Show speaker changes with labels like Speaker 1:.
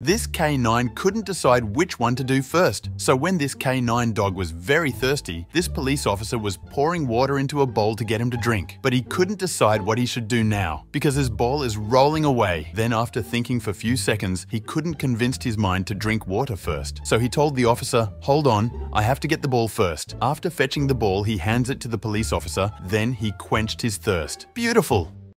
Speaker 1: This K9 couldn't decide which one to do first, so when this K9 dog was very thirsty, this police officer was pouring water into a bowl to get him to drink. But he couldn't decide what he should do now, because his bowl is rolling away. Then after thinking for few seconds, he couldn't convince his mind to drink water first. So he told the officer, hold on, I have to get the ball first. After fetching the ball, he hands it to the police officer, then he quenched his thirst. Beautiful!